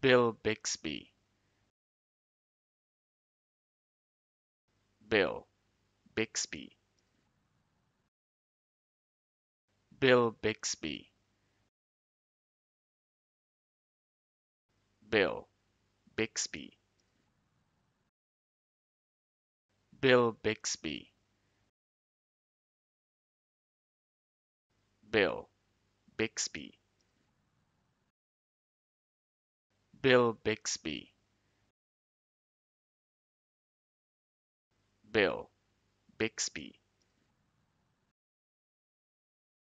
Bill Bixby. Bill Bixby. Bill Bixby. Bill Bixby. Bill Bixby. Bill Bixby Bill Bixby. Bill Bixby